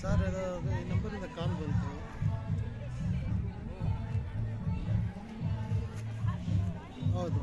sir ఏదో ఈ number ఇంత కాల్ బంతు ಹೌದು